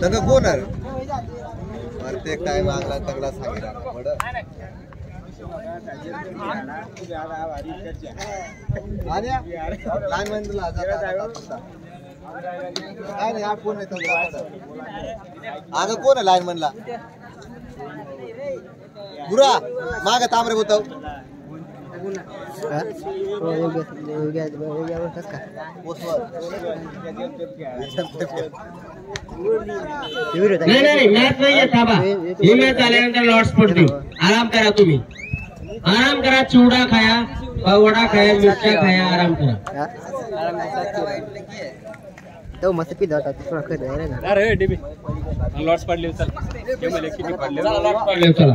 तंग कोण प्रत्येक टाइम आगला तगला सांगितला बड लहान मंदिरला काय नाही कोण अगं कोण आहे लाईन म्हणला गुरा माग तांबरे बोतव नाही नाही मॅच नाहीये थांबा. ही मॅच आल्यानंतर लॉट्स पडतील आराम करा तुम्ही. आराम करा चिवडा खाया वडा खाया मिरच्या खाया आराम करा. तो मस्त होता थोडा खरं आहे ना. अरे डीबी. लॉट्स पडले चल. हे मला किती पडले? पडले, चला.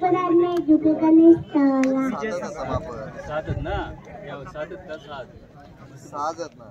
में कभी जितना नहीं देख पुष्पराज में झुकेगा नहीं साला सातच ना या सातच का सात सहाजत ना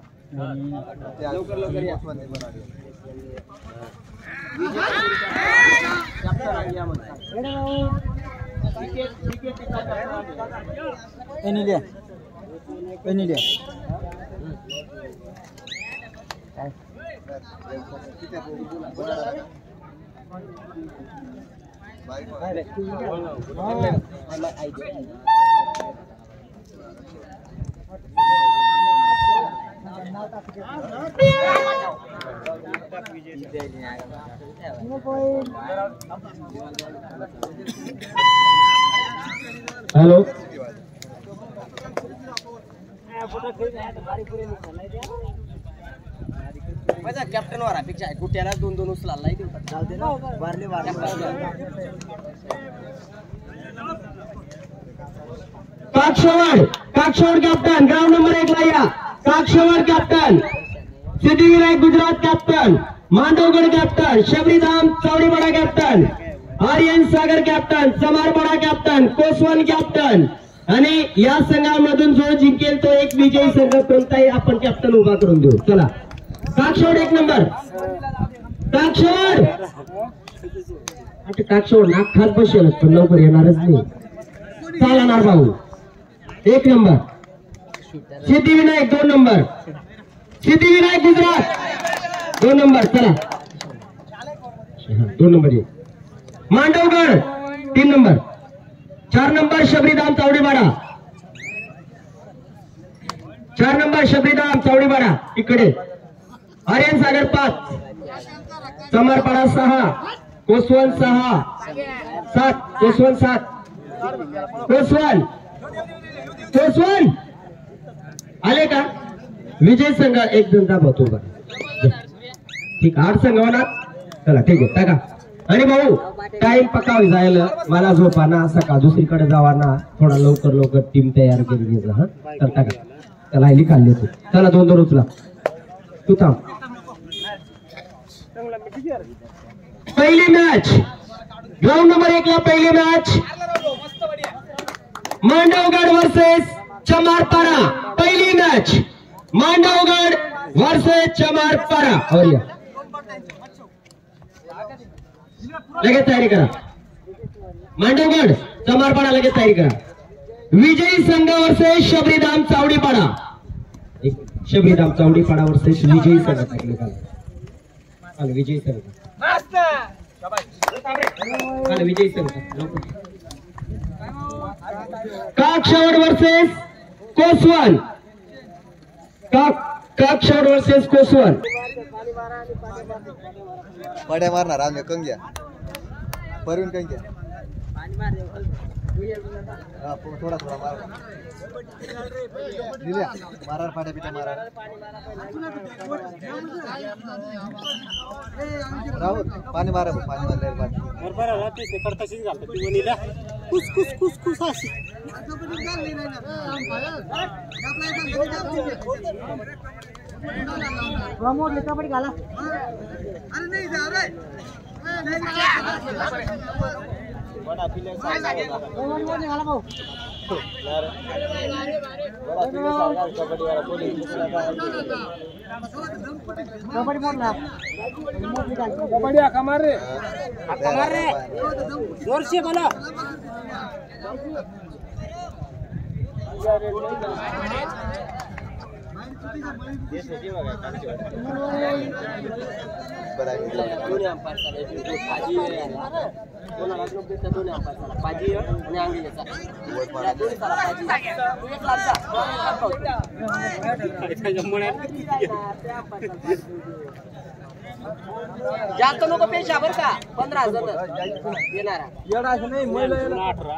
लवकर हॅलो कॅप्टन वर अपेक्षा कुठ्याला दोन दोन उचला जाऊ दे ना. वारले Kakshwad Kakshwad captain ground number एक ला या. Kakshwad captain Siddhivinayak Gujarat captain Mandavgad captain Shabaridham Chawadiwada captain Aryan Sagar captain Samarpada captain Koswan captain आणि या संघामधून जो जिंकेल तो एक विजयी संघ. कोणताही आपण कॅप्टन उभा करून देऊ. चला. काक्षवड एक नंबर. काक्षवड आता काक्षवड नाक खास बसेल पण लवकर येणारच नाही. चालणार भाऊ. एक नंबर. सिद्धिविनायक दोन नंबर. सिद्धिविनायक गुजरात. दोन नंबर चला. दोन नंबर ये. मांडवगड तीन नंबर. चार नंबर शबरीधाम चावडीवाडा. चार नंबर शबरीधाम चावडीवाडा. इकडे. हरिण सागर पाच. समर्पणा सहा. कोसवन सहा. सात. कोसवन सात. कोसवन कोसवन आले का? विजय संघ एक जण दाबवतो बघा. ठीक आठ संघ होणार. चला ठीक आहे टाका. आणि भाऊ टाइम पकाव जायला. मला झोपा ना सकाळ दुसरीकडे जावा ना थोडा लवकर लवकर टीम तयार करून घ्यायचा हा? तर टाका. त्याला खाल्ली तू चला दोन दोन उचला. तू थांब. पहिली मॅच ग्राउंड नंबर एक ला पहिली मॅच मांडवगड वर्सेस चमारपारा पहिली मॅच मांडवगड वर्सेस चमारपारा और हो, लगेच तयारी करा. मांडवगड चमारपाडा लगेच तयारी करा. विजयी संघ वर्सेस शबरीधाम चावडीपाडा. एक चावडी पाडावर वर्सेस विजयी संघ टेक्निकल आलं विजयी संघ विजयी संघ लवकर. वर्सेस कोसवन. काक वर्सेस कोसवन. पड्या मारणार आम्ही कंग्या. परवीन कंग्या. हा, पो- थोडा थोडा मार. दिल्या. मारा पाड्या पिट्या मारा. राहुल पाणी मारा पाणी मारल्यावर पाणी. बरं राहते ते करताशीच घालतात ती वणीला कुस कुस कुस कुस अशी बरं आहे. दोन्ही अंपायर चालू आहे. भाजी आहे याला. कोणाला ग्रुप देतात दोन्ही अंपायर चालू. भाजी आहे आणि अंगिलेचा या दोन्ही चालू भाजी तू एक लाख जा. दोन एक लाख पावती. जास्त नको पेशा बर का पंधरा हजार येणारा अठरा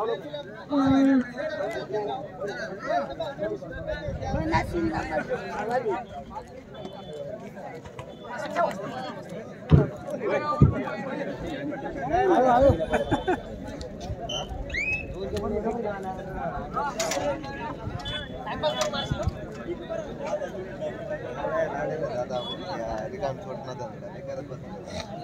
来吧，来吧，来吧。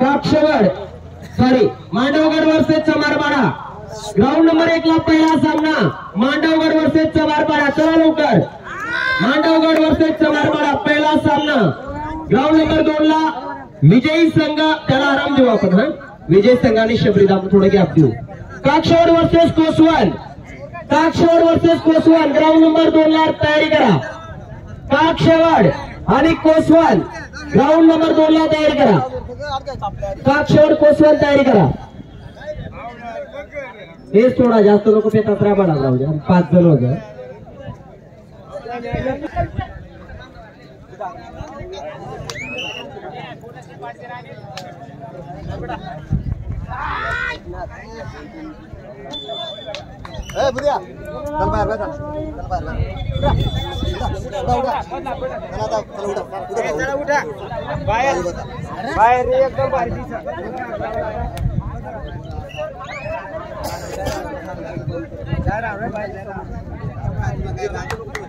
Kapshewad. Sorry Mandavgad versus Chamarpada. Ground number एक ला पहिला सामना. मांडवगड वर्सेस चमारपाडा. चला लवकर. मांडवगड वर्सेस चमारपाडा पहिला सामना. ग्राउंड नंबर दोन ला विजयी संघ त्याला आराम देऊ आपण हा? विजय संघ आणि शबरीत आपण थोडं गॅप देऊ. Kakshwad versus Koswan Kakshwad versus Koswan ground number दोन ला तयारी करा. काक्षवड आणि कोसवाल. ग्राउंड नंबर दोन ला तयारी करा. काक्षवड कोसवाल तयारी करा. हेच थोडा जास्त लोक पेतात राबाडा राहू द्या. पाच जण होतं. ए, बुद्या. चल बाहेर बसा. चल बाहेर, बाहेर. उठा, उठा. चला, आता, चला, उठा. उठा, भाऊ.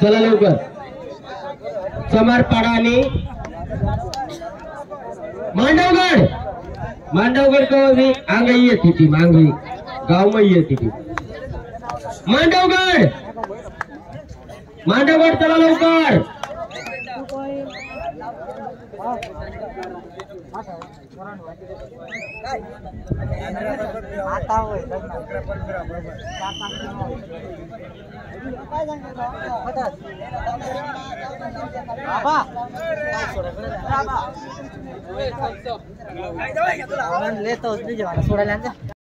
चला लवकर. चमारपाडा आणि मांडवगड. मांडवगड को भी आंगई येते ती मांगई गाव मै येते ती. मांडवगड. मांडवगड चला लवकर. લેતો જ જવાના સોડા લેતા